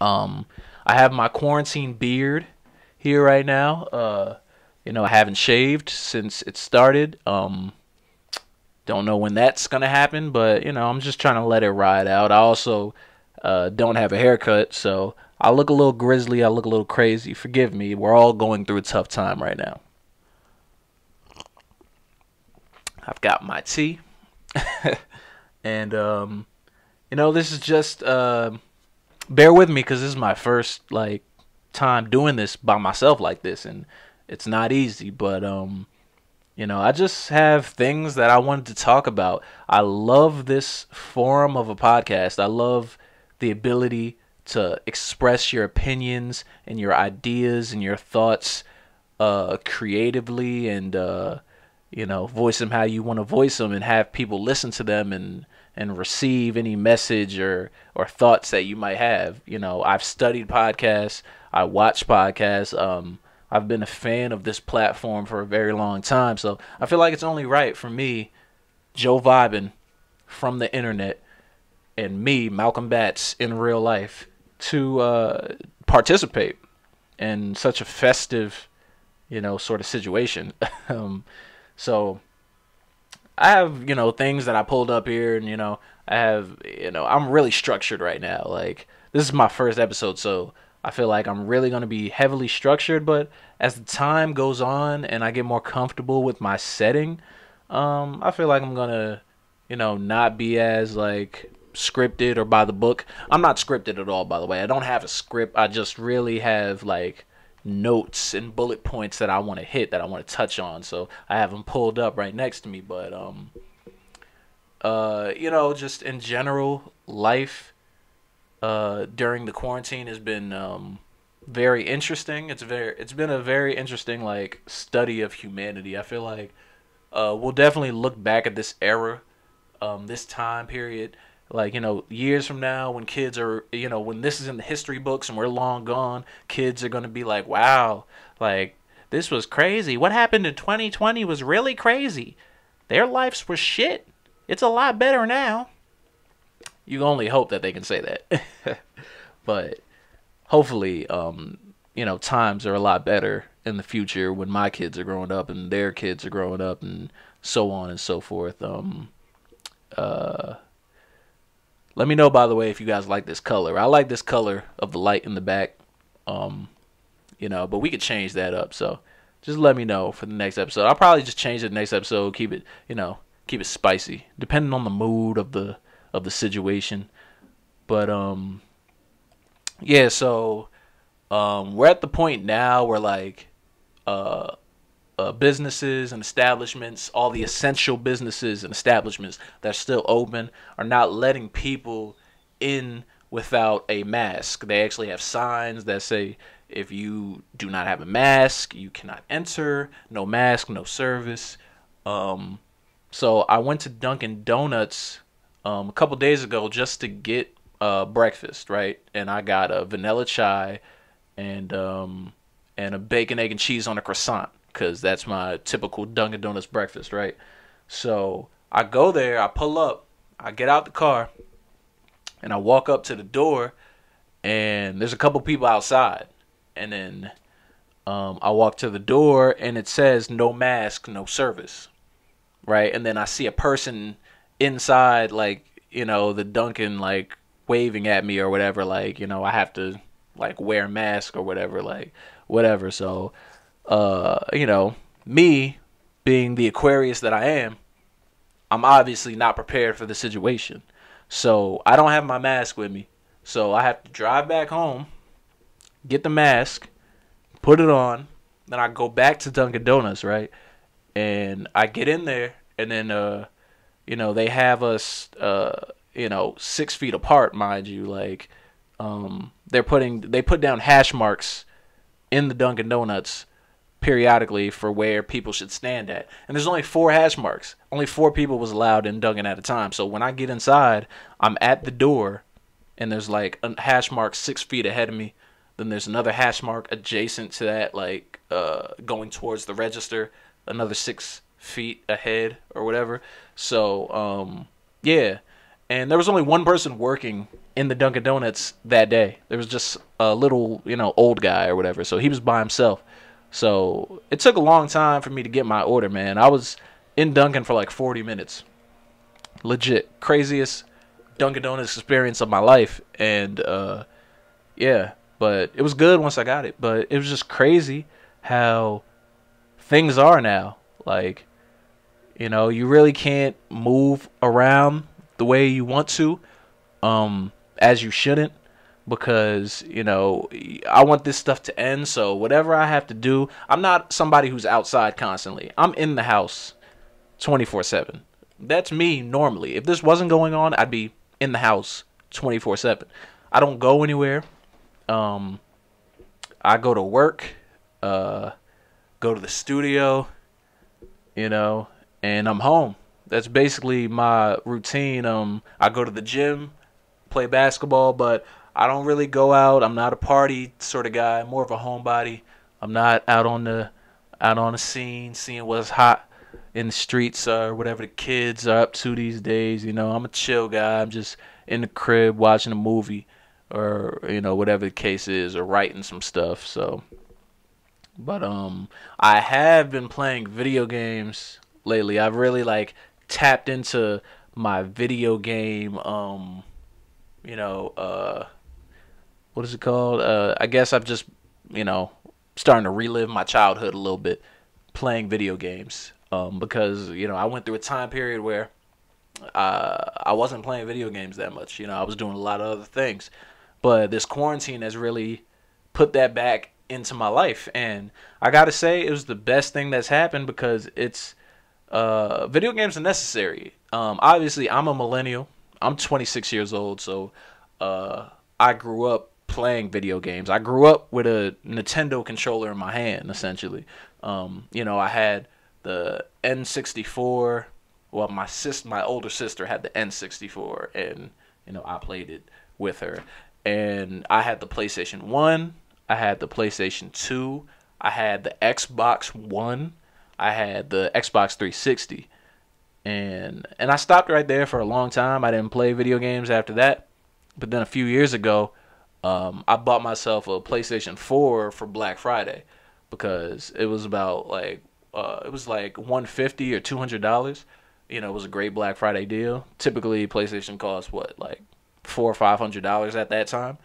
Um, I have my quarantine beard here right now. Uh, you know, I haven't shaved since it started. Um, don't know when that's gonna happen, but you know, I'm just trying to let it ride out. I also uh, don't have a haircut, so I look a little grizzly. I look a little crazy. Forgive me. We're all going through a tough time right now. I've got my tea, and um, you know, this is just uh, bear with me because this is my first like time doing this by myself like this, and it's not easy. But um, you know, I just have things that I wanted to talk about. I love this form of a podcast. I love the ability to express your opinions and your ideas and your thoughts uh, creatively and uh, you know voice them how you want to voice them and have people listen to them and and receive any message or or thoughts that you might have. You know, I've studied podcasts, I watch podcasts. Um, I've been a fan of this platform for a very long time, so I feel like it's only right for me, Joe Vibin, from the internet, and me, Malcolm Batts, in real life, to uh, participate in such a festive, you know, sort of situation. um, so I have, you know, things that I pulled up here and, you know, I have, you know, I'm really structured right now. Like, this is my first episode, so I feel like I'm really going to be heavily structured, but as the time goes on and I get more comfortable with my setting, um, I feel like I'm going to, you know, not be as, like, scripted or by the book. I'm not scripted at all, by the way. I don't have a script. I just really have, like, notes and bullet points that I want to hit that I want to touch on. So I have them pulled up right next to me. But um, uh, you know, just in general, life uh during the quarantine has been um very interesting. It's very it's been a very interesting like study of humanity. I feel like uh we'll definitely look back at this era, um, this time period like you know years from now when kids are you know when this is in the history books and we're long gone kids are going to be like wow like this was crazy. What happened in 2020 was really crazy. Their lives were shit. It's a lot better now. You only hope that they can say that. But hopefully um you know times are a lot better in the future when my kids are growing up and their kids are growing up and so on and so forth. Um uh let me know, by the way, if you guys like this color. I like this color of the light in the back. Um, you know, but we could change that up. So just let me know for the next episode. I'll probably just change it next episode. Keep it, you know, keep it spicy, depending on the mood of the of the situation. But um, yeah. So um, we're at the point now where like uh uh, businesses and establishments, all the essential businesses and establishments that are still open, are not letting people in without a mask. They actually have signs that say, if you do not have a mask, you cannot enter. No mask, no service. Um, so I went to Dunkin' Donuts um, a couple days ago just to get uh, breakfast, right? And I got a vanilla chai and um, and a bacon, egg, and cheese on a croissant because that's my typical Dunkin' Donuts breakfast, right? So I go there, I pull up, I get out the car, and I walk up to the door, and there's a couple people outside, and then um, I walk to the door, and it says no mask, no service, right? And then I see a person inside, like you know, the Dunkin' like waving at me or whatever, like you know, I have to like wear a mask or whatever, like whatever. So uh, you know, me being the Aquarius that I am, I'm obviously not prepared for the situation. So I don't have my mask with me. So I have to drive back home, get the mask, put it on, then I go back to Dunkin' Donuts, right? And I get in there, and then, uh, you know, they have us, uh, you know, six feet apart, mind you. Like, um, they're putting, they put down hash marks in the Dunkin' Donuts periodically for where people should stand at. And there's only four hash marks. Only four people was allowed in Dunkin' at a time. So when I get inside, I'm at the door, and there's like a hash mark six feet ahead of me. Then there's another hash mark adjacent to that, like uh, going towards the register, another six feet ahead or whatever. So um, yeah, and there was only one person working in the Dunkin' Donuts that day. There was just a little, you know, old guy or whatever. So he was by himself. So it took a long time for me to get my order, man. I was in Dunkin' for like 40 minutes. Legit craziest Dunkin' Donuts experience of my life, and uh, yeah, but it was good once I got it. But it was just crazy how things are now. Like, you know, you really can't move around the way you want to, um, as you shouldn't, because you know I want this stuff to end. So whatever I have to do, I'm not somebody who's outside constantly. I'm in the house, twenty four seven. That's me normally. If this wasn't going on, I'd be in the house twenty four seven. I don't go anywhere. Um, I go to work, uh, go to the studio, you know, and I'm home. That's basically my routine. Um, I go to the gym, play basketball, but I don't really go out. I'm not a party sort of guy. I'm more of a homebody. I'm not out on the out on the scene, seeing what's hot in the streets or whatever the kids are up to these days. You know, I'm a chill guy. I'm just in the crib watching a movie or you know whatever the case is or writing some stuff. So, but um, I have been playing video games lately. I've really like tapped into my video game um you know uh what is it called? Uh i guess i've just you know starting to relive my childhood a little bit playing video games. Um because you know i went through a time period where uh i wasn't playing video games that much. You know i was doing a lot of other things. But this quarantine has really put that back into my life. And i gotta say it was the best thing that's happened because it's uh, video games are necessary. Um, obviously, I'm a millennial. I'm 26 years old, so uh, I grew up playing video games. I grew up with a Nintendo controller in my hand, essentially. Um, you know, I had the N64. Well, my sis, my older sister had the N64, and you know, I played it with her. And I had the PlayStation One. I had the PlayStation Two. I had the Xbox One. I had the Xbox 360. And and I stopped right there for a long time. I didn't play video games after that. But then a few years ago, um, I bought myself a PlayStation 4 for Black Friday because it was about like uh, it was like 150 or 200 dollars. You know, it was a great Black Friday deal. Typically, PlayStation costs what like four or five hundred dollars at that time,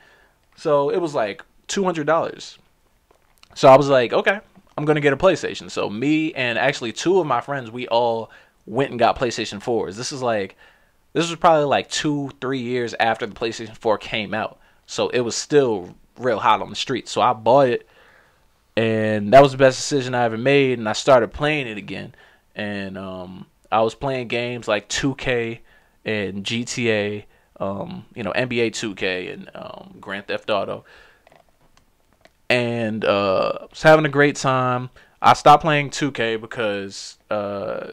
so it was like two hundred dollars. So I was like, okay, I'm gonna get a PlayStation. So me and actually two of my friends, we all went and got PlayStation 4s. This is like this was probably like two, three years after the PlayStation 4 came out. So it was still real hot on the street. So I bought it and that was the best decision I ever made and I started playing it again. And um, I was playing games like 2K and GTA, um, you know, NBA 2K and um, Grand Theft Auto and uh, was having a great time. I stopped playing 2K because uh,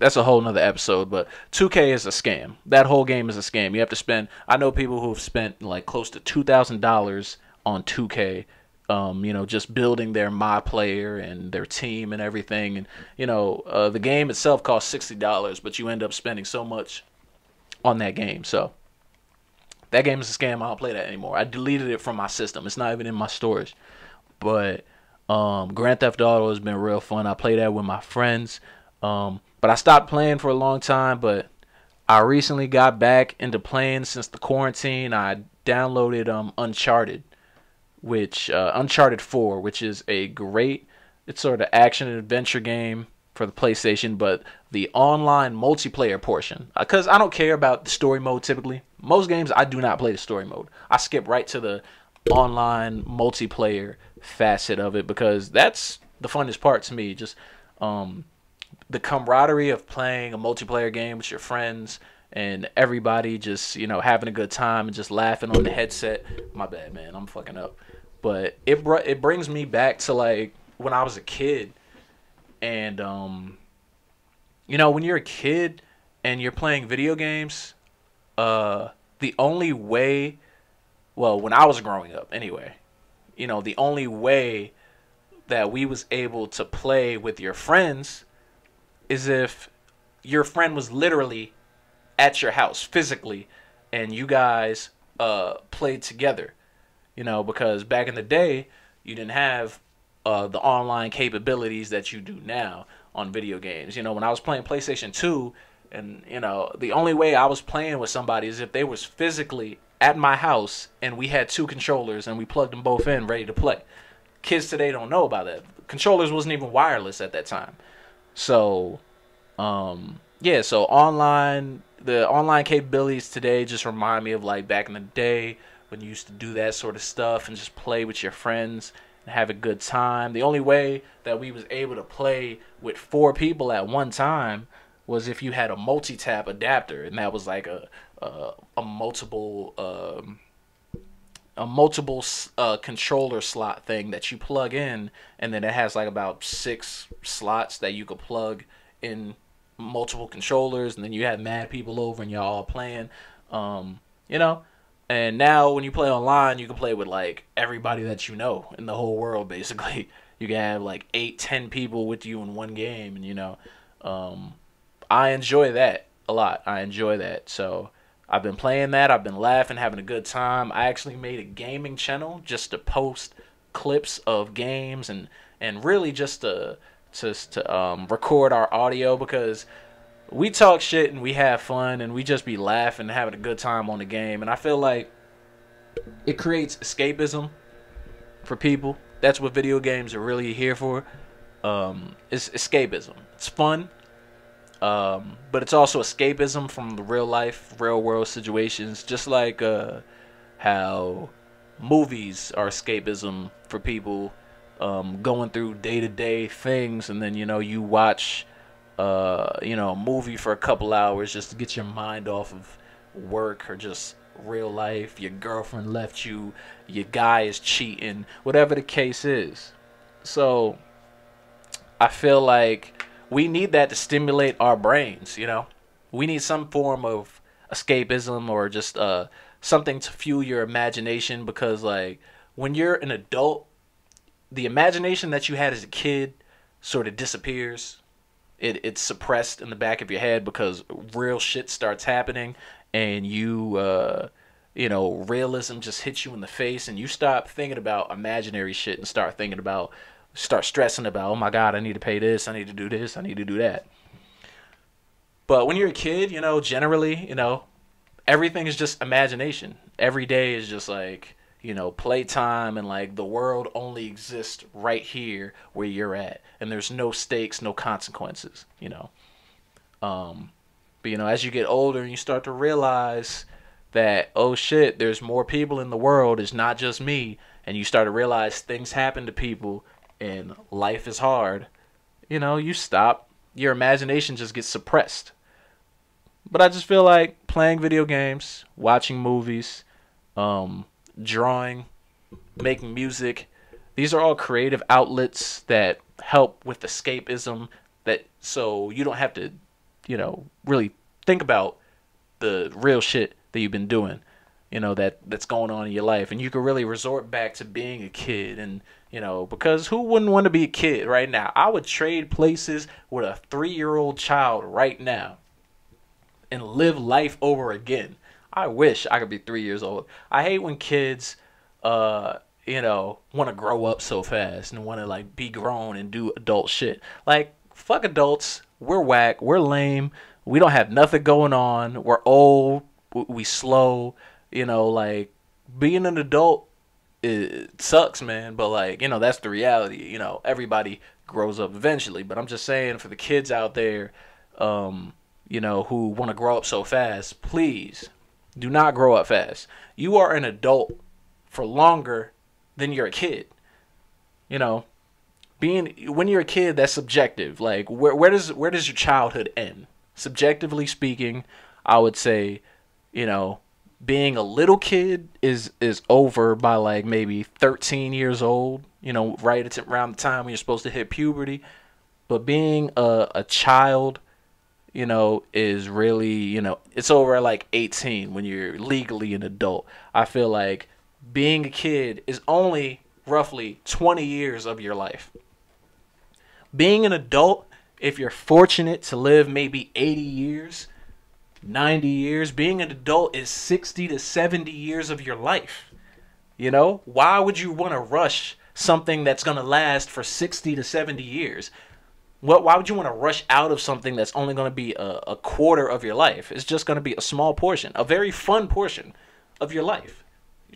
that's a whole nother episode. But 2K is a scam. That whole game is a scam. You have to spend. I know people who have spent like close to two thousand dollars on 2K. Um, you know, just building their my player and their team and everything. And you know, uh, the game itself costs sixty dollars, but you end up spending so much on that game. So that game is a scam. I don't play that anymore. I deleted it from my system. It's not even in my storage. But um, Grand Theft Auto has been real fun. I play that with my friends. Um, but I stopped playing for a long time. But I recently got back into playing since the quarantine. I downloaded um, Uncharted, which uh, Uncharted 4, which is a great. It's sort of action and adventure game for the PlayStation, but the online multiplayer portion, because uh, I don't care about the story mode typically. Most games I do not play the story mode. I skip right to the online multiplayer facet of it because that's the funnest part to me. Just um, the camaraderie of playing a multiplayer game with your friends and everybody just you know having a good time and just laughing on the headset. My bad, man. I'm fucking up. But it br- it brings me back to like when I was a kid and um, you know, when you're a kid and you're playing video games, uh, the only way, well, when I was growing up, anyway, you know, the only way that we was able to play with your friends is if your friend was literally at your house physically, and you guys uh, played together. You know, because back in the day, you didn't have uh, the online capabilities that you do now on video games. You know, when I was playing PlayStation 2, and you know, the only way I was playing with somebody is if they was physically at my house and we had two controllers and we plugged them both in ready to play. Kids today don't know about that. Controllers wasn't even wireless at that time. So, um, yeah, so online the online capabilities today just remind me of like back in the day when you used to do that sort of stuff and just play with your friends and have a good time. The only way that we was able to play with four people at one time was if you had a multi-tap adapter and that was like a a, a multiple um, a multiple uh, controller slot thing that you plug in and then it has like about six slots that you could plug in multiple controllers and then you have mad people over and y'all all playing um, you know? And now when you play online you can play with like everybody that you know in the whole world basically. You can have like eight ten people with you in one game and you know um, i enjoy that a lot. I enjoy that. So i've been playing that i've been laughing having a good time i actually made a gaming channel just to post clips of games and and really just to just to um, record our audio because we talk shit and we have fun and we just be laughing and having a good time on the game. And I feel like it creates escapism for people. That's what video games are really here for. Um, it's escapism. It's fun. Um, but it's also escapism from the real life, real world situations, just like uh, how movies are escapism for people um, going through day to day things, and then you know you watch uh, you know a movie for a couple hours just to get your mind off of work or just real life. Your girlfriend left you, your guy is cheating, whatever the case is. So I feel like we need that to stimulate our brains. You know, we need some form of escapism or just uh, something to fuel your imagination because like when you're an adult the imagination that you had as a kid sort of disappears. It it's suppressed in the back of your head because real shit starts happening and you uh you know, realism just hits you in the face and you stop thinking about imaginary shit and start thinking about start stressing about, oh my god, I need to pay this, I need to do this, I need to do that. But when you're a kid, you know, generally, you know, everything is just imagination. Every day is just like you know, playtime and like the world only exists right here where you're at, and there's no stakes, no consequences, you know. Um, but you know, as you get older and you start to realize that oh shit, there's more people in the world. It's not just me, and you start to realize things happen to people and life is hard. You know, you stop. Your imagination just gets suppressed. But I just feel like playing video games, watching movies, um, drawing, making music. These are all creative outlets that help with escapism that so you don't have to, you know, really think about the real shit that you've been doing, you know, that that's going on in your life and you can really resort back to being a kid and you know, because who wouldn't want to be a kid right now? I would trade places with a 3-year-old child right now and live life over again. I wish I could be three years old. I hate when kids, uh, you know, want to grow up so fast and want to like be grown and do adult shit. Like fuck adults. We're whack. We're lame. We don't have nothing going on. We're old. We slow. You know, like being an adult it sucks, man. But like, you know, that's the reality. You know, everybody grows up eventually. But I'm just saying for the kids out there, um, you know, who want to grow up so fast, please do not grow up fast. You are an adult for longer than you're a kid. You know, being when you're a kid, that's subjective. Like where where does where does your childhood end? Subjectively speaking, I would say, you know, being a little kid is is over by like maybe 13 years old. You know, right around the time when you're supposed to hit puberty. But being a, a child you know, is really, you know, it's over at like 18 when you're legally an adult. I feel like being a kid is only roughly 20 years of your life. Being an adult, if you're fortunate to live maybe 80 years, 90 years. Being an adult is 60 to 70 years of your life. You know, why would you want to rush something that's going to last for 60 to 70 years? What, why would you want to rush out of something that's only going to be a, a quarter of your life? It's just going to be a small portion, a very fun portion of your life.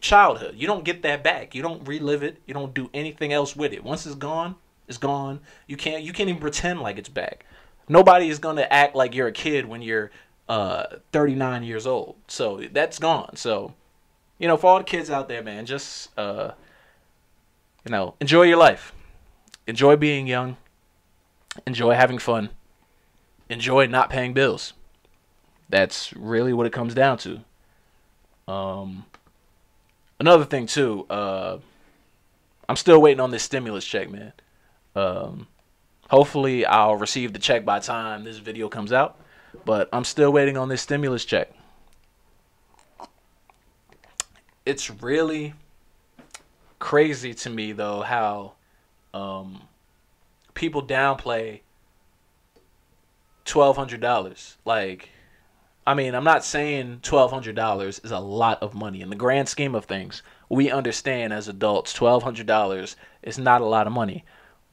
Childhood. You don't get that back. You don't relive it. You don't do anything else with it. Once it's gone, it's gone. You can't you can't even pretend like it's back. Nobody is going to act like you're a kid when you're uh 39 years old. So that's gone. So you know, for all the kids out there, man, just uh you know, enjoy your life. Enjoy being young. Enjoy having fun. Enjoy not paying bills. That's really what it comes down to. Um another thing too, uh I'm still waiting on this stimulus check, man. Um hopefully I'll receive the check by time this video comes out, but I'm still waiting on this stimulus check. It's really crazy to me though how um people downplay twelve hundred dollars. Like I mean, I'm not saying $1,200 is a lot of money. In the grand scheme of things, we understand as adults $1,200 is not a lot of money.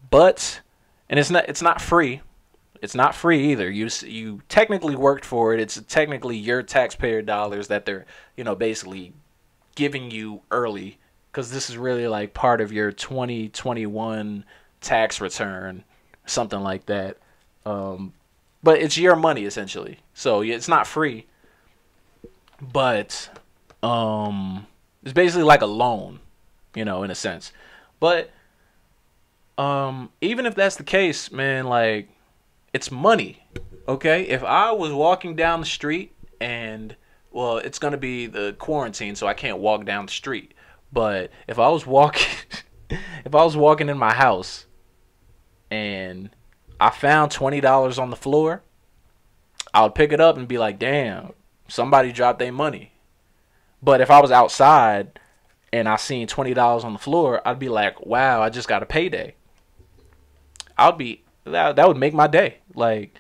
But and it's not it's not free. It's not free either. You you technically worked for it. It's technically your taxpayer dollars that they're, you know, basically giving you early cuz this is really like part of your 2021 tax return, something like that. Um but it's your money essentially. So it's not free. But um it's basically like a loan, you know, in a sense. But um even if that's the case, man, like it's money. Okay? If I was walking down the street and well, it's going to be the quarantine so I can't walk down the street. But if I was walking if I was walking in my house and I found twenty dollars on the floor, I would pick it up and be like, "Damn, somebody dropped their money." But if I was outside and I seen twenty dollars on the floor, I'd be like, "Wow, I just got a payday." I'd be that that would make my day. Like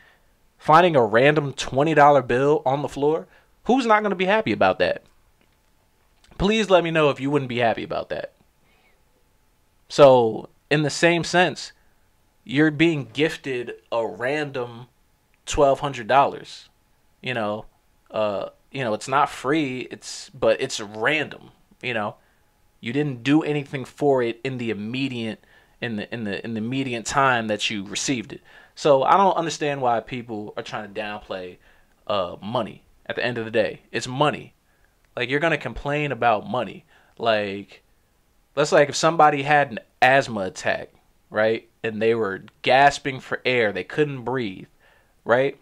finding a random twenty dollar bill on the floor, who's not gonna be happy about that? Please let me know if you wouldn't be happy about that. So, in the same sense, you're being gifted a random twelve hundred dollars. You know, uh, you know, it's not free. It's but it's random. You know, you didn't do anything for it in the immediate in the in the in the immediate time that you received it. So I don't understand why people are trying to downplay uh, money. At the end of the day, it's money. Like you're gonna complain about money. Like let's like if somebody had an asthma attack, right? And they were gasping for air, they couldn't breathe, right?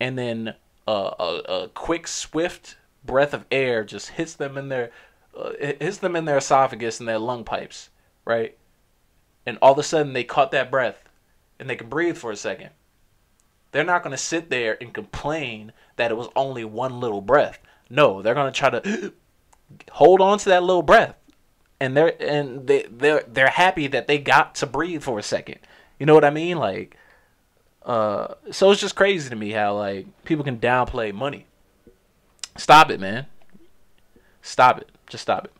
And then uh, a, a quick, swift breath of air just hits them in their uh, hits them in their esophagus and their lung pipes, right? And all of a sudden they caught that breath and they can breathe for a second. They're not going to sit there and complain that it was only one little breath. No, they're going to try to hold on to that little breath and they're and they they're they're happy that they got to breathe for a second. You know what I mean? Like, uh, so it's just crazy to me how like people can downplay money. Stop it, man. Stop it. Just stop it.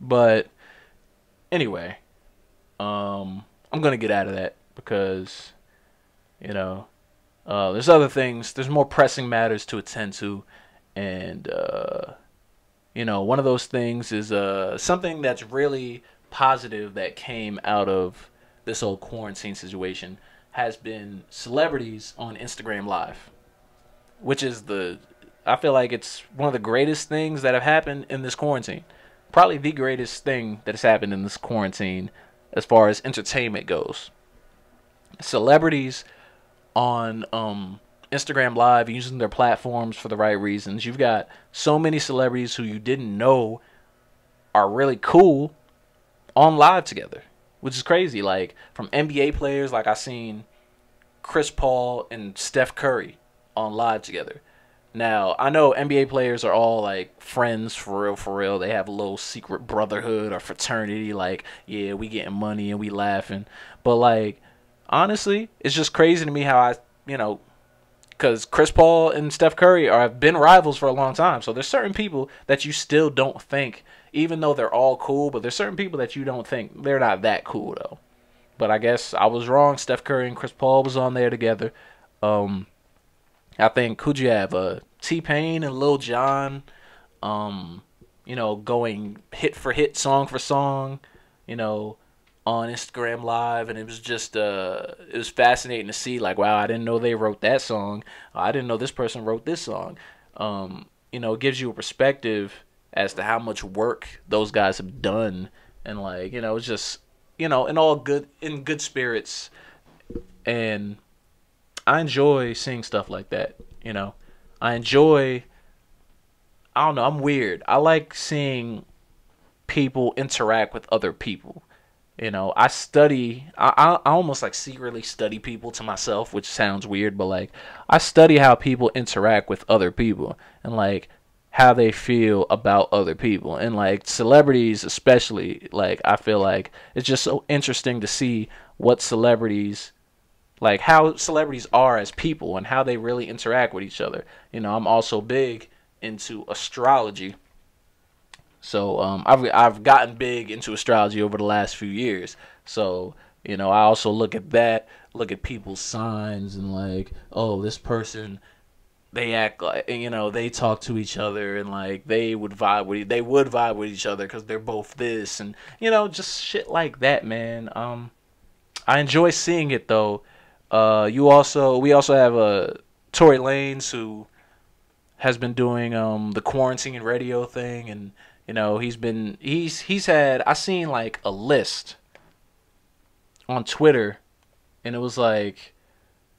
But anyway, um, I'm gonna get out of that because, you know, uh, there's other things. There's more pressing matters to attend to, and uh, you know, one of those things is uh, something that's really positive that came out of this whole quarantine situation has been celebrities on Instagram Live, which is the I feel like it's one of the greatest things that have happened in this quarantine. Probably the greatest thing that has happened in this quarantine as far as entertainment goes. Celebrities on um, Instagram Live using their platforms for the right reasons. You've got so many celebrities who you didn't know are really cool on live together, which is crazy. Like from NBA players, like I seen Chris Paul and Steph Curry on live together. Now I know NBA players are all like friends for real, for real. They have a little secret brotherhood or fraternity. Like, yeah, we getting money and we laughing. But like, honestly, it's just crazy to me how I, you know, because Chris Paul and Steph Curry are have been rivals for a long time. So there's certain people that you still don't think, even though they're all cool, but there's certain people that you don't think they're not that cool though. But I guess I was wrong. Steph Curry and Chris Paul was on there together. Um, I think who'd you have? Uh, T Pain and Lil Jon. Um, you know, going hit for hit, song for song. You know, on Instagram Live, and it was just uh, it was fascinating to see. Like, wow, I didn't know they wrote that song. I didn't know this person wrote this song. Um, you know, it gives you a perspective as to how much work those guys have done, and like, you know, it's just you know, in all good in good spirits, and I enjoy seeing stuff like that. You know, I enjoy. I don't know. I'm weird. I like seeing people interact with other people you know i study I, I, I almost like secretly study people to myself which sounds weird but like i study how people interact with other people and like how they feel about other people and like celebrities especially like i feel like it's just so interesting to see what celebrities like how celebrities are as people and how they really interact with each other you know i'm also big into astrology so um, I've I've gotten big into astrology over the last few years. So you know, I also look at that, look at people's signs, and like, oh, this person, they act like you know they talk to each other and like they would vibe with they would vibe with each other because they're both this and you know just shit like that, man. Um, I enjoy seeing it though. Uh, you also we also have a uh, Tory Lanez who has been doing um the quarantine radio thing and you know, he's been he's he's had I seen like a list on Twitter and it was like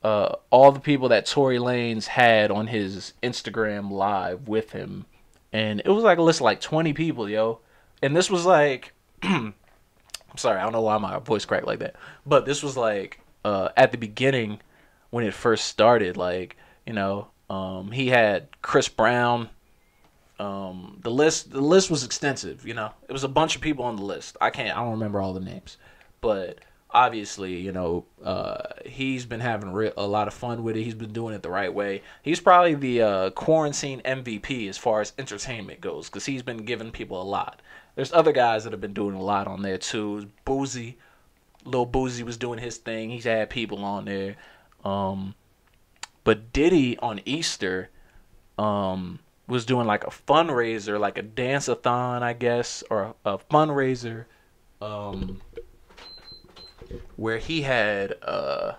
uh, all the people that Tory Lanez had on his Instagram live with him. And it was like a list of like 20 people, yo. And this was like I'm sorry, I don't know why my voice cracked like that. But this was like uh, at the beginning when it first started, like, you know, um, he had Chris Brown um, the list the list was extensive. You know, it was a bunch of people on the list. I can't I don't remember all the names, but obviously, you know, uh, he's been having re- a lot of fun with it. He's been doing it the right way. He's probably the uh, quarantine MVP as far as entertainment goes because he's been giving people a lot. There's other guys that have been doing a lot on there too. Boosie, Lil Boosie was doing his thing. He's had people on there. Um, but Diddy on Easter, um, was doing like a fundraiser, like a dance-a-thon, I guess, or a, a fundraiser, um, where he had uh,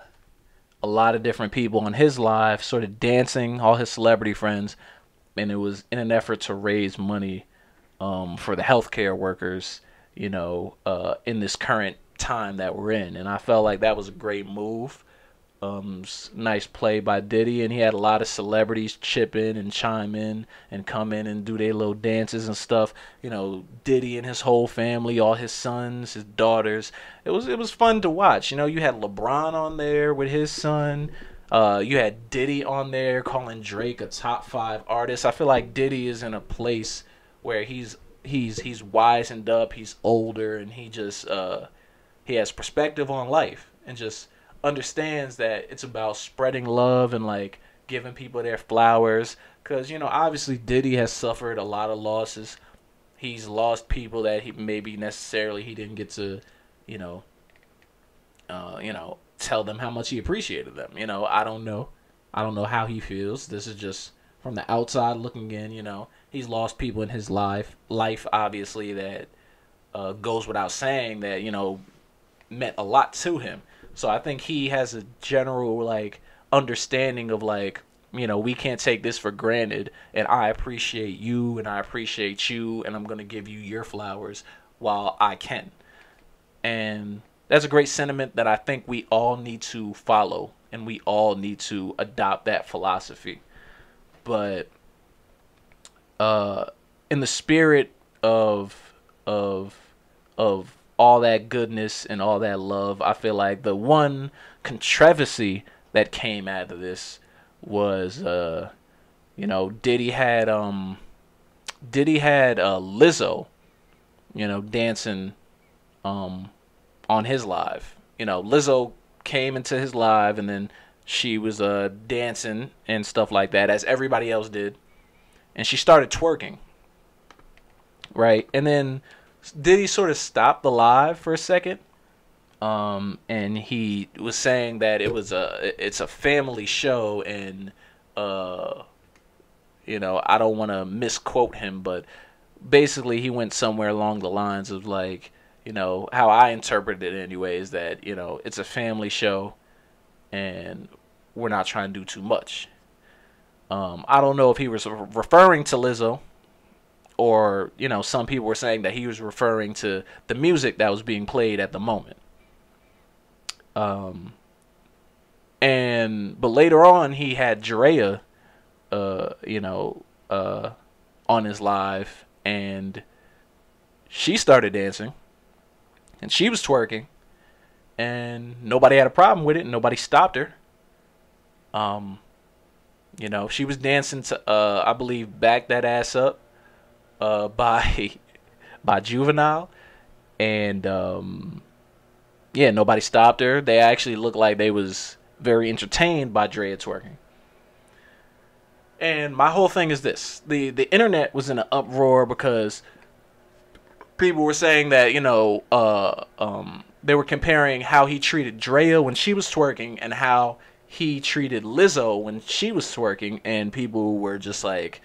a lot of different people on his live, sort of dancing, all his celebrity friends, and it was in an effort to raise money um, for the healthcare workers, you know, uh, in this current time that we're in, and I felt like that was a great move. Um, nice play by Diddy, and he had a lot of celebrities chip in and chime in and come in and do their little dances and stuff. You know, Diddy and his whole family, all his sons, his daughters. It was it was fun to watch. You know, you had LeBron on there with his son. Uh, you had Diddy on there calling Drake a top five artist. I feel like Diddy is in a place where he's he's he's wizened up, he's older, and he just uh, he has perspective on life and just understands that it's about spreading love and like giving people their flowers. Cause you know, obviously Diddy has suffered a lot of losses. He's lost people that he maybe necessarily he didn't get to, you know, uh, you know, tell them how much he appreciated them. You know, I don't know. I don't know how he feels. This is just from the outside looking in. You know, he's lost people in his life. Life, obviously, that uh, goes without saying that you know meant a lot to him. So I think he has a general like understanding of like you know we can't take this for granted and I appreciate you and I appreciate you and I'm going to give you your flowers while I can. And that's a great sentiment that I think we all need to follow and we all need to adopt that philosophy. But uh in the spirit of of of all that goodness and all that love. I feel like the one controversy that came out of this was uh you know Diddy had um Diddy had uh Lizzo you know dancing um on his live. You know Lizzo came into his live and then she was uh dancing and stuff like that as everybody else did, and she started twerking. Right, and then Diddy sort of stop the live for a second, um, and he was saying that it was a it's a family show and uh, you know I don't want to misquote him, but basically he went somewhere along the lines of like you know how I interpreted it anyway is that you know it's a family show and we're not trying to do too much. Um, I don't know if he was referring to Lizzo or you know some people were saying that he was referring to the music that was being played at the moment. Um, and but later on he had Draya, uh, you know, uh, on his live, and she started dancing, and she was twerking, and nobody had a problem with it, and nobody stopped her. Um, you know, she was dancing to, uh, I believe, "Back That Ass Up," uh, by by Juvenile, and um, yeah, nobody stopped her. They actually looked like they was very entertained by Draya twerking. And my whole thing is this: the the internet was in an uproar because people were saying that you know uh, um, they were comparing how he treated Draya when she was twerking and how he treated Lizzo when she was twerking, and people were just like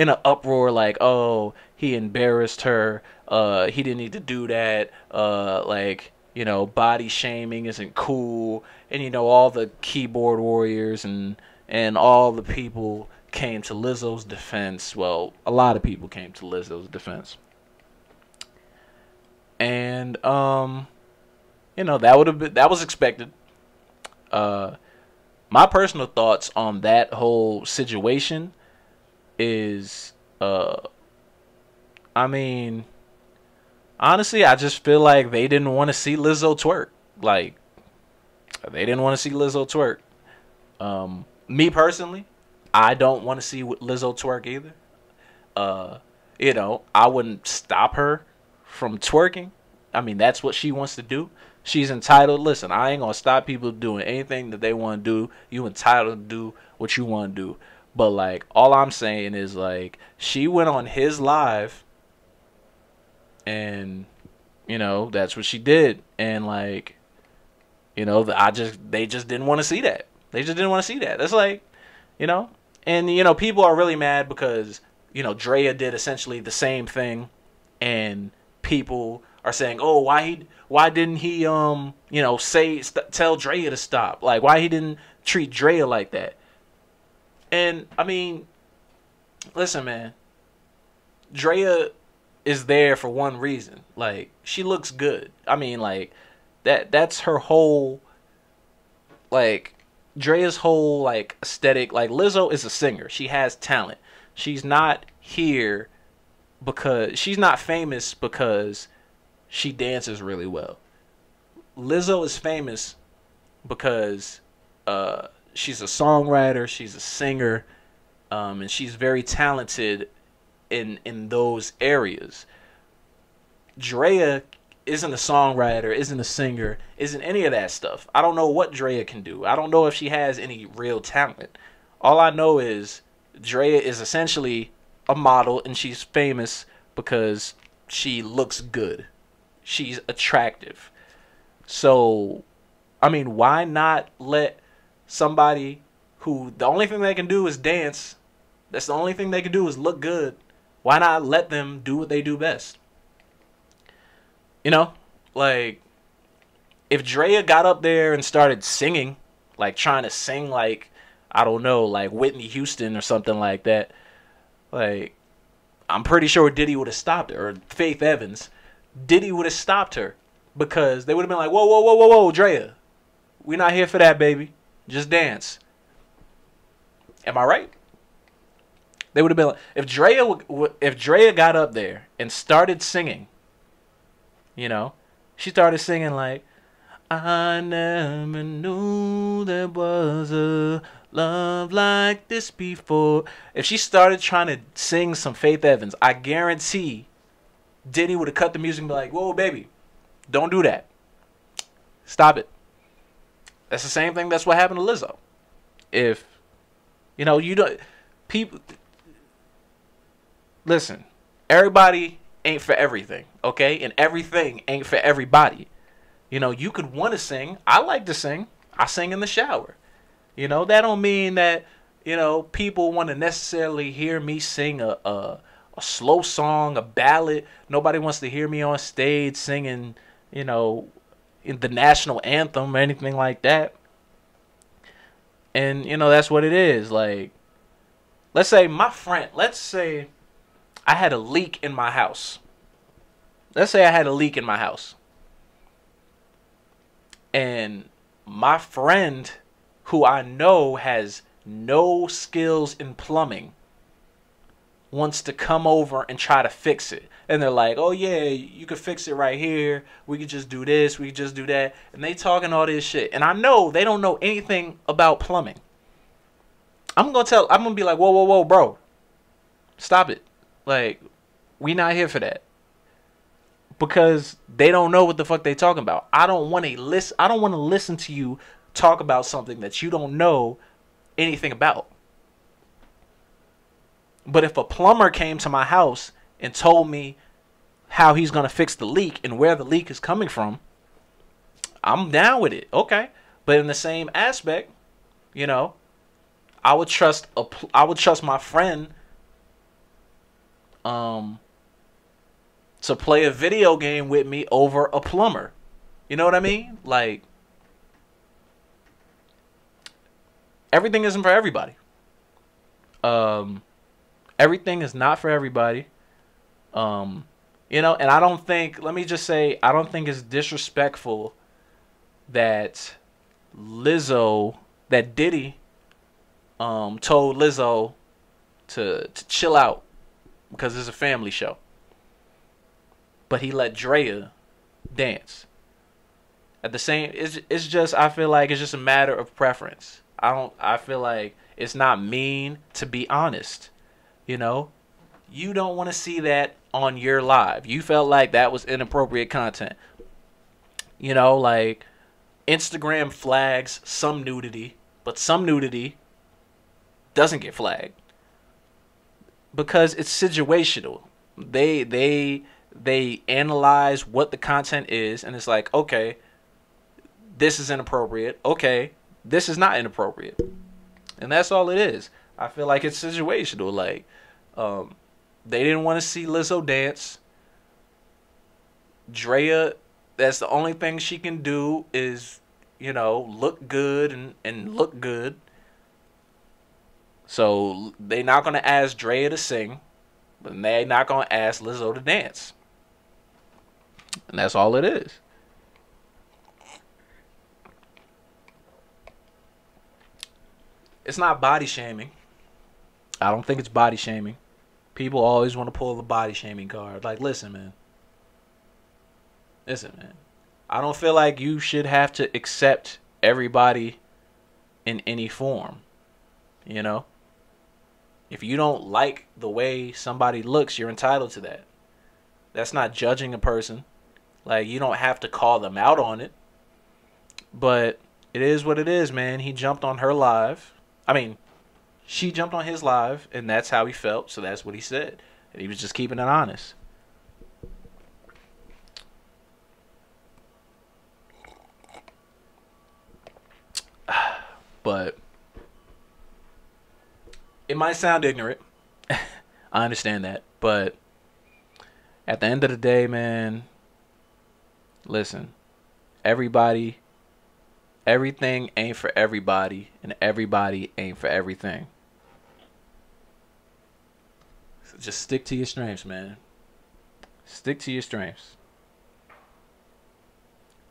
in an uproar, like, "Oh, he embarrassed her. Uh, he didn't need to do that. Uh, like." you know, body shaming isn't cool, and you know all the keyboard warriors and and all the people came to Lizzo's defense. Well, a lot of people came to Lizzo's defense. And um you know, that would have been that was expected. Uh my personal thoughts on that whole situation is uh I mean honestly, I just feel like they didn't want to see Lizzo twerk. Like they didn't want to see Lizzo twerk. Um me personally, I don't want to see Lizzo twerk either. Uh, you know, I wouldn't stop her from twerking. I mean, that's what she wants to do. She's entitled. Listen, I ain't gonna stop people doing anything that they want to do. You entitled to do what you want to do. But like, all I'm saying is like, she went on his live, and you know that's what she did. And like, you know, I just they just didn't want to see that. They just didn't want to see that. That's like, you know, and you know people are really mad because you know Draya did essentially the same thing, and people are saying, "Oh, why he? Why didn't he? Um, you know, say st- tell Draya to stop? Like, why he didn't treat Draya like that?" And I mean, listen, man, Draya is there for one reason. Like, she looks good. I mean, like that. That's her whole. Like, Draya's whole like aesthetic. Like, Lizzo is a singer. She has talent. She's not here because she's not famous because she dances really well. Lizzo is famous because uh, she's a songwriter, she's a singer, um, and she's very talented in in those areas. Draya isn't a songwriter, isn't a singer, isn't any of that stuff. I don't know what Draya can do. I don't know if she has any real talent. All I know is Draya is essentially a model and she's famous because she looks good she's attractive. So, I mean, why not let somebody who the only thing they can do is dance, that's the only thing they can do is look good. Why not let them do what they do best? You know, like if Draya got up there and started singing, like trying to sing like I don't know, like Whitney Houston or something like that, like I'm pretty sure Diddy would have stopped her or Faith Evans. Diddy would have stopped her because they would have been like, whoa, whoa, whoa, whoa, whoa, Draya, we're not here for that, baby. Just dance. Am I right? They would have been like, if Draya, if Draya got up there and started singing, you know, she started singing like, I never knew there was a love like this before. If she started trying to sing some Faith Evans, I guarantee Diddy would have cut the music and be like, whoa, baby, don't do that. Stop it. That's the same thing. That's what happened to Lizzo. if you know you don't people listen everybody ain't for everything okay? And everything ain't for everybody. You know you could want to sing. I like to sing. I sing in the shower. You know that don't mean that you know people want to necessarily hear me sing a, a a slow song a ballad. Nobody wants to hear me on stage singing you know the national anthem or anything like that. And you know that's what it is. Like let's say my friend let's say i had a leak in my house. Let's say i had a leak in my house. And my friend who i know has no skills in plumbing wants to come over and try to fix it and they're like, "Oh yeah, you could fix it right here. We could just do this. We could just do that." And they talking all this shit, and I know they don't know anything about plumbing. I'm gonna tell. I'm gonna be like, "Whoa, whoa, whoa, bro, stop it! Like, we not here for that." Because they don't know what the fuck they talking about. I don't want to listen. I don't want to listen to you talk about something that you don't know anything about. But if a plumber came to my house and told me how he's going to fix the leak and where the leak is coming from, I'm down with it. Okay. But in the same aspect, you know, I would trust a I would trust my friend um to play a video game with me over a plumber. You know what I mean? Like everything isn't for everybody. Um everything is not for everybody. Um, you know, and I don't think, let me just say, I don't think it's disrespectful that Lizzo, that Diddy, um, told Lizzo to to chill out because it's a family show. But he let Draya dance. At the same, it's it's just I feel like it's just a matter of preference. I don't. I feel like it's not mean to be honest. You know, you don't want to see that on your live. You felt like that was inappropriate content. You know, like Instagram flags some nudity, but some nudity doesn't get flagged because it's situational. They they they analyze what the content is and it's like, okay, this is inappropriate. Okay, this is not inappropriate. And that's all it is. I feel like it's situational like um they didn't want to see Lizzo dance. Draya, that's the only thing she can do is, you know, look good and, and look good. So they're not gonna ask Draya to sing, but they're not gonna ask Lizzo to dance. And that's all it is. It's not body shaming. I don't think it's body shaming. People always want to pull the body shaming card. Like, listen, man. Listen, man. I don't feel like you should have to accept everybody in any form. You know? If you don't like the way somebody looks, you're entitled to that. That's not judging a person. Like, you don't have to call them out on it. But it is what it is, man. He jumped on her live. I mean, she jumped on his live, and that's how he felt. So that's what he said, and he was just keeping it honest. But it might sound ignorant. I understand that, but at the end of the day, man, listen. Everybody everything ain't for everybody and everybody ain't for everything. Just stick to your strengths, man. Stick to your strengths.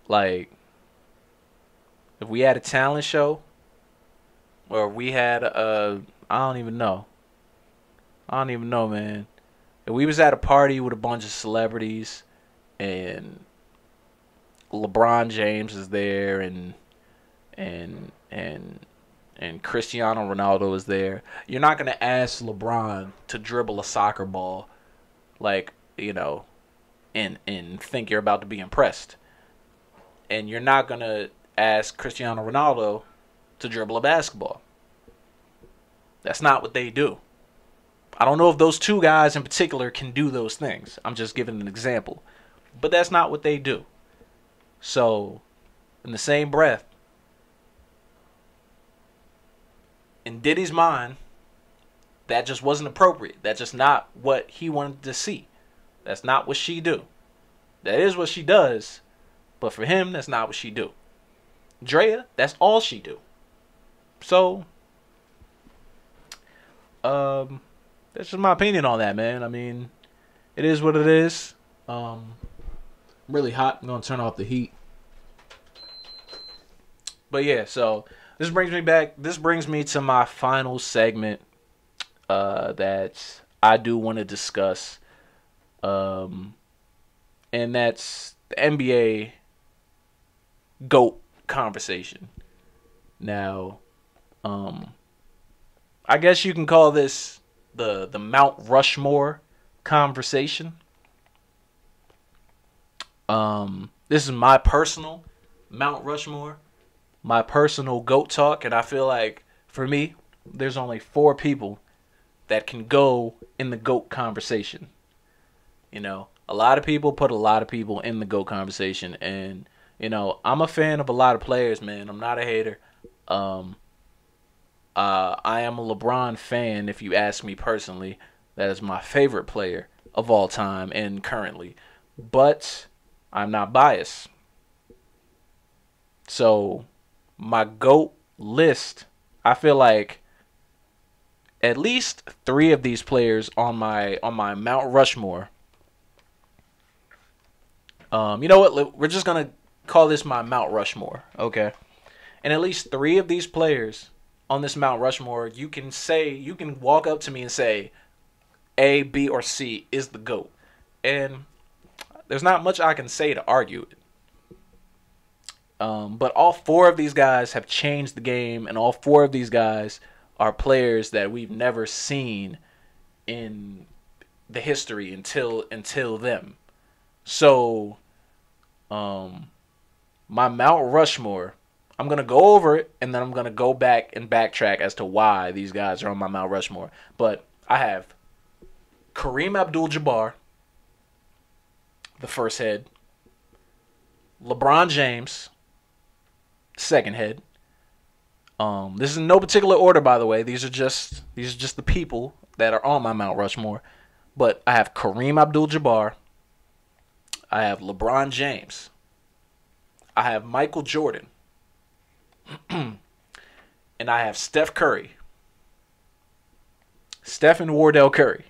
Like, if we had a talent show, or we had a, I don't even know. I don't even know, man. If we was at a party with a bunch of celebrities, and LeBron James is there, and and and and Cristiano Ronaldo is there, you're not gonna ask LeBron to dribble a soccer ball, like you know, and and think you're about to be impressed. And you're not gonna ask Cristiano Ronaldo to dribble a basketball. That's not what they do. I don't know if those two guys in particular can do those things. I'm just giving an example. But that's not what they do. So, in the same breath, in Diddy's mind, that just wasn't appropriate. That's just not what he wanted to see. That's not what she do. That is what she does, but for him, that's not what she do. Draya, that's all she do. So, um, that's just my opinion on that, man. I mean, it is what it is. Um, really hot. I'm gonna turn off the heat. But yeah, so this brings me back. This brings me to my final segment uh, that I do want to discuss, um, and that's the NBA goat conversation. Now, um, I guess you can call this the the Mount Rushmore conversation. Um, this is my personal Mount Rushmore, my personal goat talk, and I feel like for me, there's only four people that can go in the goat conversation. You know, a lot of people put a lot of people in the goat conversation, and you know, I'm a fan of a lot of players, man. I'm not a hater. Um, uh, I am a LeBron fan, if you ask me personally. That is my favorite player of all time and currently. But I'm not biased. So, my GOAT list, I feel like at least three of these players on my on my Mount Rushmore. Um, you know what? We're just gonna call this my Mount Rushmore, okay? And at least three of these players on this Mount Rushmore, you can say you can walk up to me and say A, B, or C is the GOAT. And there's not much I can say to argue it. Um, but all four of these guys have changed the game, and all four of these guys are players that we've never seen in the history until until them. So, um, my Mount Rushmore I'm gonna go over it and then I'm gonna go back and backtrack as to why these guys are on my Mount Rushmore. But I have Kareem Abdul-Jabbar, the first head. LeBron James, second head. Um, this is in no particular order, by the way. These are just these are just the people that are on my Mount Rushmore. But I have Kareem Abdul-Jabbar. I have LeBron James. I have Michael Jordan. and I have Steph Curry. Stephen Wardell Curry.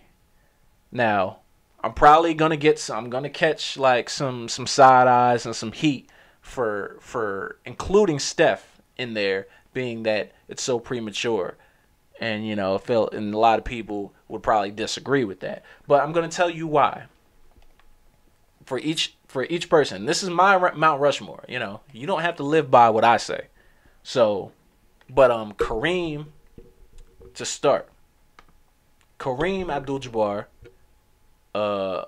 Now, I'm probably gonna get some. I'm gonna catch like some some side eyes and some heat for for including Steph in there, being that it's so premature, and you know, felt and a lot of people would probably disagree with that. But I'm gonna tell you why. For each for each person, this is my Mount Rushmore. You know, you don't have to live by what I say. So, but um, Kareem to start. Kareem Abdul-Jabbar, uh,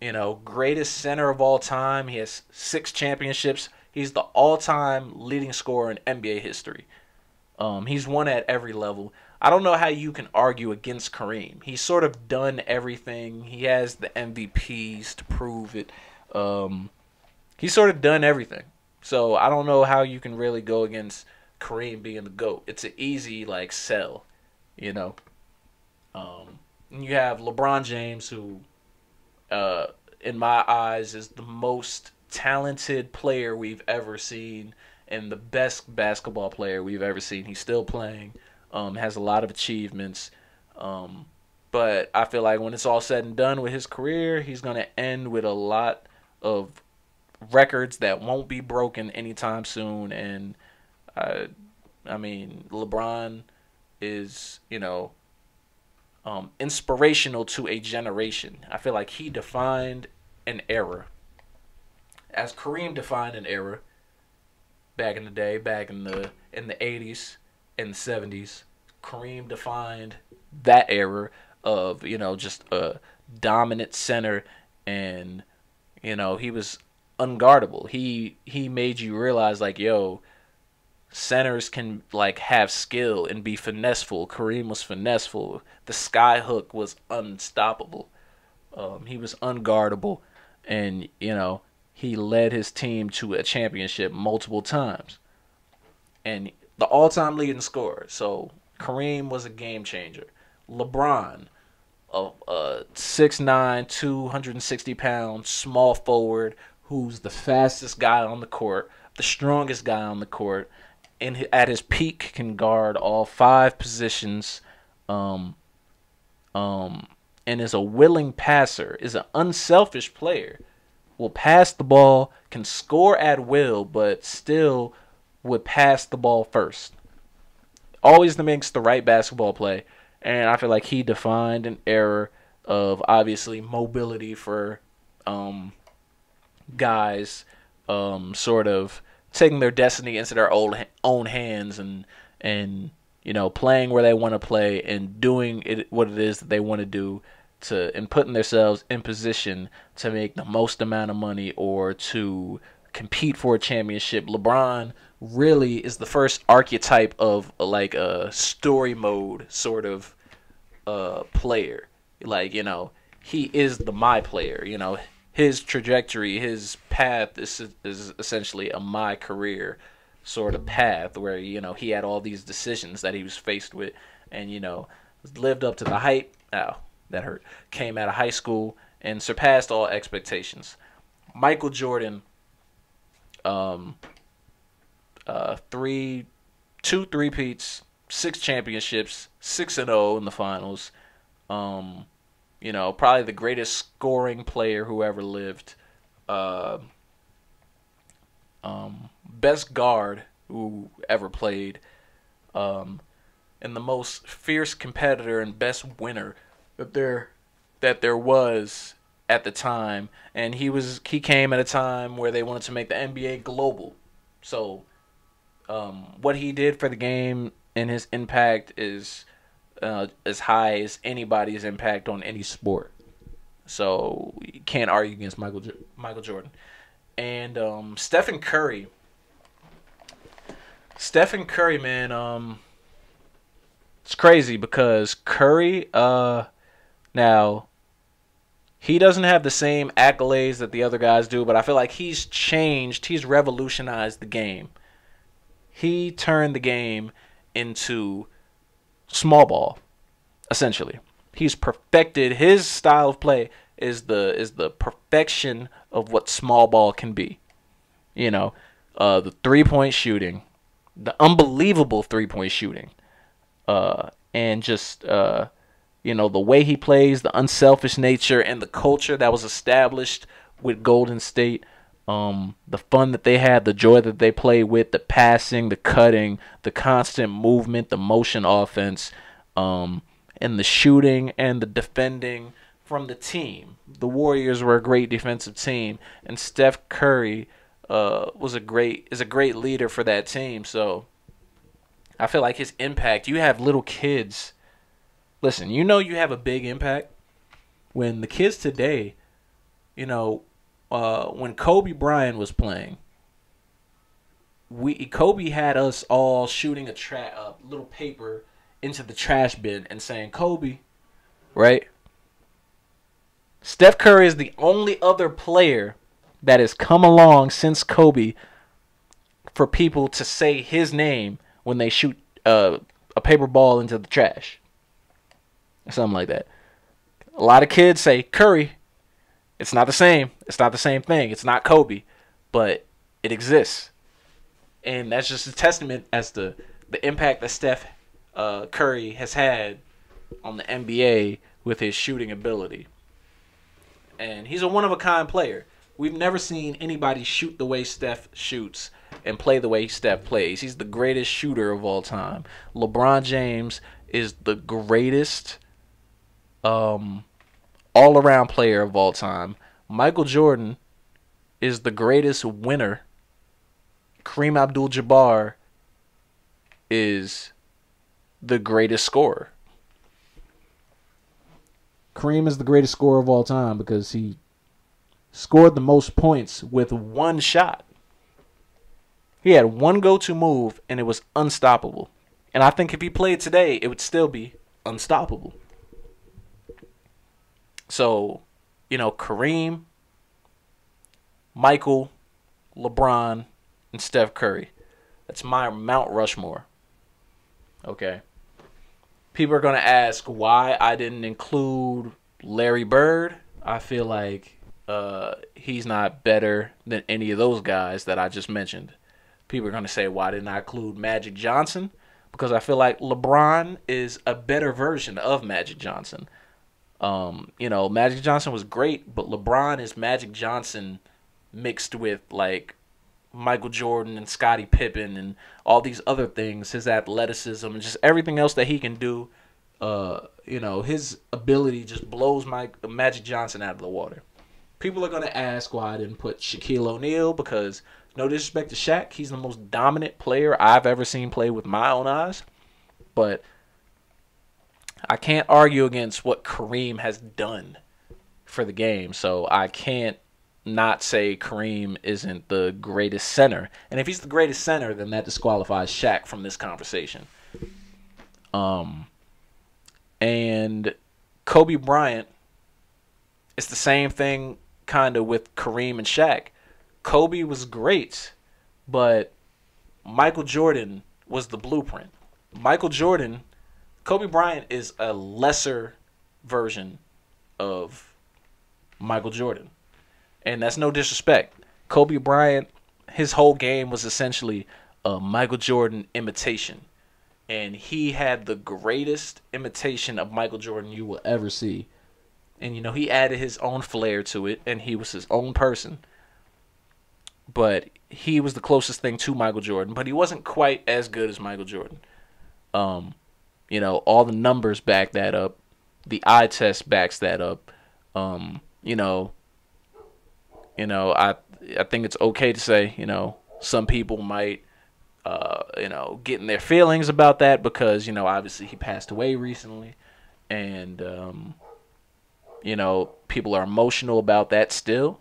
you know, greatest center of all time. He has six championships. He's the all-time leading scorer in NBA history. Um, he's won at every level. I don't know how you can argue against Kareem. He's sort of done everything. He has the MVPs to prove it. Um, he's sort of done everything. So I don't know how you can really go against Kareem being the GOAT. It's an easy like sell, you know. Um, you have LeBron James, who, uh, in my eyes, is the most talented player we've ever seen and the best basketball player we've ever seen. He's still playing, um, has a lot of achievements. Um, but I feel like when it's all said and done with his career, he's going to end with a lot of records that won't be broken anytime soon. And uh, I mean, LeBron is you know um, inspirational to a generation. I feel like he defined an era, as Kareem defined an era back in the day, back in the in the eighties and the seventies. Kareem defined that era of you know just a dominant center and you know he was unguardable. He he made you realize like, yo, centers can like have skill and be finesseful. Kareem was finesseful. The sky hook was unstoppable. Um, he was unguardable, and you know he led his team to a championship multiple times, and the all-time leading scorer. So Kareem was a game changer. LeBron, a, a 6'9", 260 pound small forward who's the fastest guy on the court, the strongest guy on the court, and at his peak can guard all five positions. Um, um, and is a willing passer, is an unselfish player, will pass the ball, can score at will, but still would pass the ball first. Always makes the right basketball play, and I feel like he defined an era of obviously mobility for um, guys, um, sort of taking their destiny into their own own hands and and you know playing where they want to play and doing it what it is that they want to do to and putting themselves in position to make the most amount of money or to compete for a championship. LeBron really is the first archetype of like a story mode sort of uh player. Like, you know, he is the my player, you know. His trajectory, his path is is essentially a my career sort of path where, you know, he had all these decisions that he was faced with and, you know, lived up to the hype. Oh, that hurt. Came out of high school and surpassed all expectations. Michael Jordan um uh, three, two three peats, six championships, six and zero oh in the finals. Um, you know, probably the greatest scoring player who ever lived. Uh, um, best guard who ever played. Um, and the most fierce competitor and best winner that there that there was at the time. And he was he came at a time where they wanted to make the NBA global. So um, what he did for the game and his impact is uh, as high as anybody's impact on any sport. So you can't argue against Michael Michael Jordan and um, Stephen Curry. Stephen Curry, man, um, it's crazy because Curry, uh, now he doesn't have the same accolades that the other guys do, but I feel like he's changed, he's revolutionized the game he turned the game into small ball, essentially. He's perfected his style of play is the is the perfection of what small ball can be. You know, uh, the three point shooting, the unbelievable three point shooting, uh, and just uh, you know the way he plays, the unselfish nature, and the culture that was established with Golden State um, the fun that they had, the joy that they played with, the passing, the cutting, the constant movement, the motion offense, um, and the shooting and the defending from the team. The Warriors were a great defensive team, and Steph Curry uh, was a great is a great leader for that team. So I feel like his impact. You have little kids. Listen, you know you have a big impact when the kids today, you know, uh, when Kobe Bryant was playing, we Kobe had us all shooting a tra- a little paper into the trash bin and saying Kobe, right? Steph Curry is the only other player that has come along since Kobe for people to say his name when they shoot uh, a paper ball into the trash. Something like that. A lot of kids say Curry, it's not the same. It's not the same thing. It's not Kobe, but it exists, and that's just a testament as to the impact that Steph uh, Curry has had on the NBA with his shooting ability. And he's a one of a kind player. We've never seen anybody shoot the way Steph shoots and play the way Steph plays. He's the greatest shooter of all time. LeBron James is the greatest um all around player of all time. Michael Jordan is the greatest winner. Kareem Abdul Jabbar is the greatest scorer. Kareem is the greatest scorer of all time because he scored the most points with one shot. He had one go-to move, and it was unstoppable. And I think if he played today, it would still be unstoppable. So, you know, Kareem, Michael, LeBron, and Steph Curry. That's my Mount Rushmore. Okay. People are going to ask why I didn't include Larry Bird. I feel like uh, he's not better than any of those guys that I just mentioned. People are going to say, why didn't I include Magic Johnson? Because I feel like LeBron is a better version of Magic Johnson. Um, you know, Magic Johnson was great, but LeBron is Magic Johnson mixed with like Michael Jordan and Scottie Pippen and all these other things, his athleticism and just everything else that he can do. Uh, you know, his ability just blows my Magic Johnson out of the water. People are gonna ask why I didn't put Shaquille O'Neal because no disrespect to Shaq, he's the most dominant player I've ever seen play with my own eyes. But I can't argue against what Kareem has done for the game, so I can't not say Kareem isn't the greatest center. And if he's the greatest center, then that disqualifies Shaq from this conversation. Um and Kobe Bryant it's the same thing kind of with Kareem and Shaq. Kobe was great, but Michael Jordan was the blueprint. Michael Jordan, Kobe Bryant is a lesser version of Michael Jordan. And that's no disrespect. Kobe Bryant, his whole game was essentially a Michael Jordan imitation. And he had the greatest imitation of Michael Jordan you will ever see. And, you know, he added his own flair to it, and he was his own person but he was the closest thing to Michael Jordan, but he wasn't quite as good as Michael Jordan. Um, you know, all the numbers back that up. The eye test backs that up. Um, you know, you know, I I think it's okay to say, you know, some people might uh, you know, getting their feelings about that because, you know, obviously he passed away recently and um you know, people are emotional about that still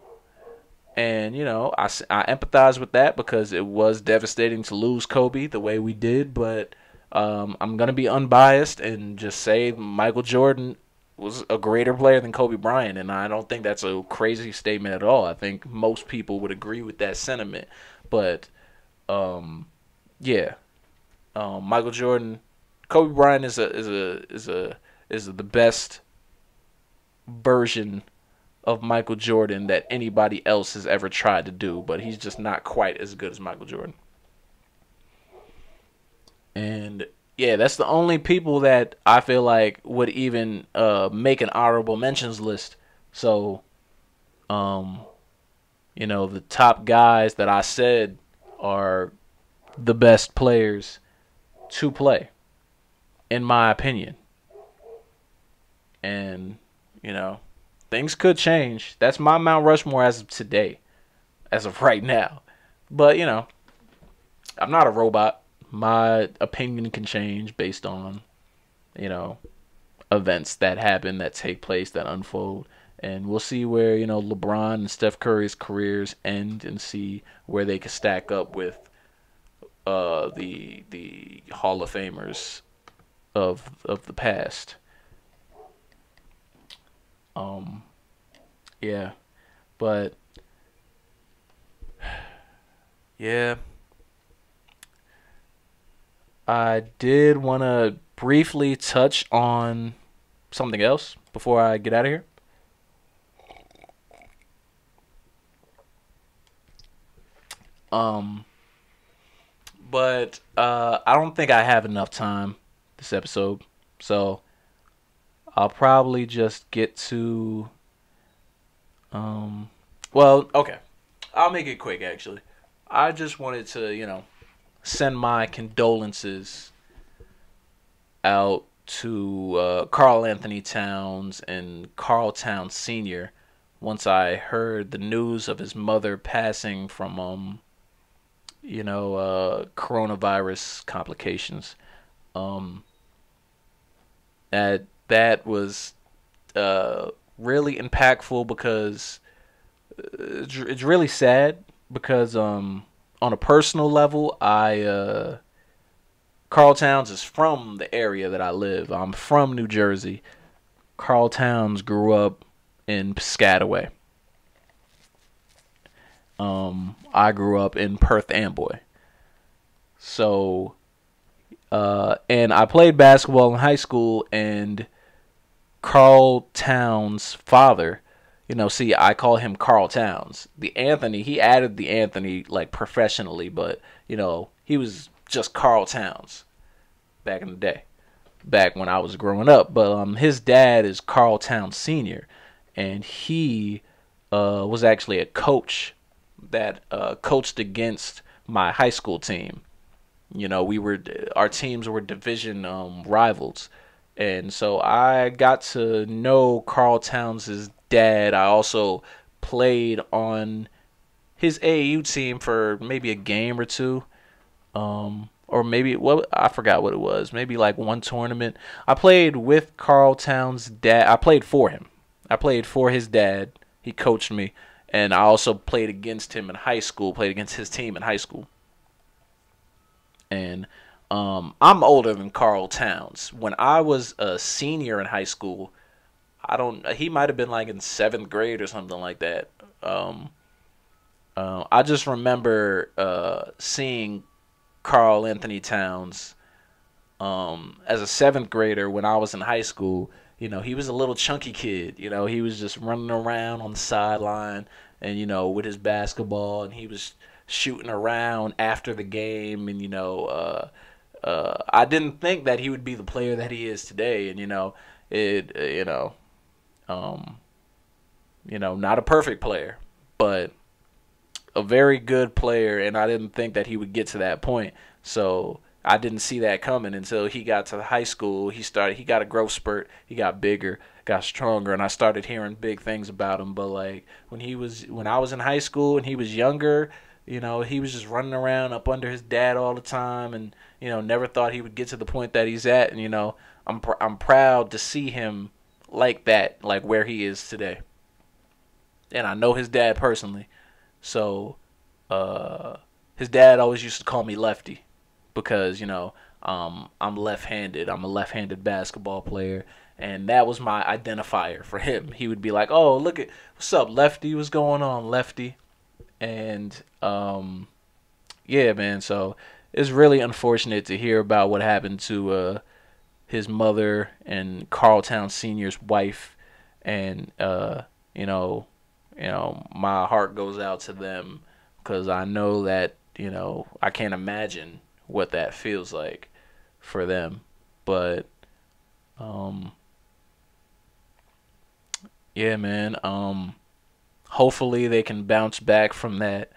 and, you know, I, I empathize with that because it was devastating to lose Kobe the way we did. But um, I'm going to be unbiased and just say Michael Jordan was a greater player than Kobe Bryant. And I don't think that's a crazy statement at all. I think most people would agree with that sentiment. But, um, yeah. Um, Michael Jordan, Kobe Bryant is a is a is a is the best version of Michael Jordan that anybody else has ever tried to do, but he's just not quite as good as Michael Jordan. And yeah, that's the only people that I feel like would even uh, make an honorable mentions list. So, um, you know, the top guys that I said are the best players to play, in my opinion. And, you know, things could change. That's my Mount Rushmore as of today, as of right now. But you know, I'm not a robot. My opinion can change based on, you know, events that happen, that take place, that unfold. And we'll see where, you know, LeBron and Steph Curry's careers end and see where they can stack up with uh, the the Hall of Famers of of the past. Um, yeah, but yeah, I did want to briefly touch on something else before I get out of here. Um, but uh, I don't think I have enough time this episode, so I'll probably just get to. Um, well, okay. I'll make it quick, actually. I just wanted to, you know, send my condolences out to uh, Karl-Anthony Towns and Karl Towns Sr. once I heard the news of his mother passing from, um, you know, uh, coronavirus complications. Um, that that was uh, really impactful because uh, it's, it's really sad because um, on a personal level, I uh, Karl Towns is from the area that I live. I'm from New Jersey. Karl Towns grew up in Piscataway. Um, I grew up in Perth Amboy. So, uh, and I played basketball in high school, and Karl Towns' father, you know, see, I call him Karl Towns. The Anthony, he added the Anthony like professionally, but you know, he was just Karl Towns back in the day, back when I was growing up. But um, his dad is Karl Towns Senior, and he uh, was actually a coach that uh, coached against my high school team. You know, we were our teams were division um, rivals, and so I got to know Karl Towns' dad. I also played on his AAU team for maybe a game or two, um, or maybe what I forgot what it was. Maybe like one tournament. I played with Karl Towns' dad. I played for him. I played for his dad. He coached me, and I also played against him in high school. Played against his team in high school and um, I'm older than Karl Towns. When I was a senior in high school, I don't. He might have been like in seventh grade or something like that. Um, uh, I just remember uh, seeing Karl Anthony Towns um, as a seventh grader when I was in high school. You know, he was a little chunky kid. You know, he was just running around on the sideline and you know with his basketball, and he was shooting around after the game, and you know, uh, uh, I didn't think that he would be the player that he is today, and you know, it, you know, um, you know, not a perfect player, but a very good player, and I didn't think that he would get to that point. So I didn't see that coming until he got to high school. He started, he got a growth spurt, he got bigger, got stronger, and I started hearing big things about him. But like when he was, when I was in high school and he was younger, you know, he was just running around up under his dad all the time, and you know, never thought he would get to the point that he's at. And you know, I'm pr- I'm proud to see him like that, like where he is today. And I know his dad personally, so uh, his dad always used to call me Lefty because you know um, I'm left-handed. I'm a left-handed basketball player, and that was my identifier for him. He would be like, "Oh, look at what's up, Lefty? What's going on, Lefty?" and um, yeah, man. So it's really unfortunate to hear about what happened to uh, his mother and Karl Towns Senior's wife, and uh, you know, you know, my heart goes out to them because I know that you know I can't imagine what that feels like for them, but um, yeah, man. Um, hopefully they can bounce back from that.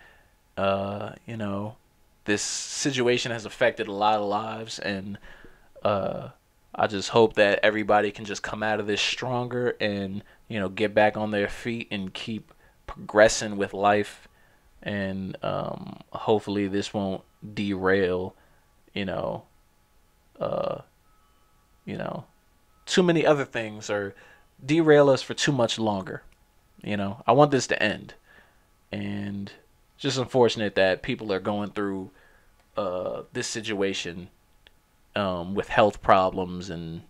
Uh, you know, this situation has affected a lot of lives, and uh, I just hope that everybody can just come out of this stronger and you know get back on their feet and keep progressing with life. And um, hopefully this won't derail, you know, uh, you know, too many other things or derail us for too much longer. You know, I want this to end, and just unfortunate that people are going through uh, this situation um, with health problems and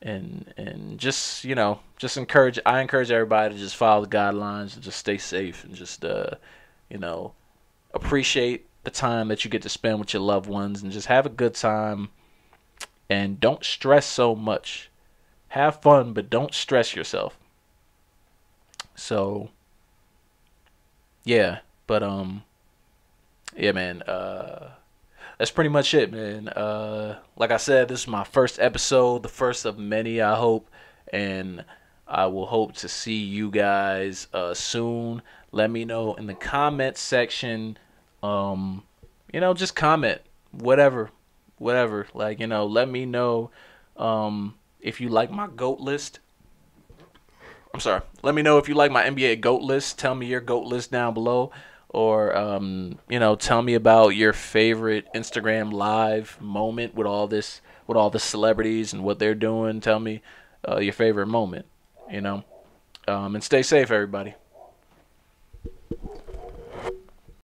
and and just you know just encourage I encourage everybody to just follow the guidelines and just stay safe and just uh, you know appreciate the time that you get to spend with your loved ones and just have a good time and don't stress so much. Have fun, but don't stress yourself. So yeah, but um yeah, man, uh that's pretty much it, man. Uh like I said, this is my first episode, the first of many, I hope, and I will hope to see you guys uh soon. Let me know in the comment section um you know, just comment whatever, whatever. Like, you know, let me know um if you like my goat list I'm sorry. Let me know if you like my NBA GOAT list. Tell me your GOAT list down below or um, you know, tell me about your favorite Instagram live moment with all this with all the celebrities and what they're doing. Tell me uh, your favorite moment, you know, um, and stay safe, everybody.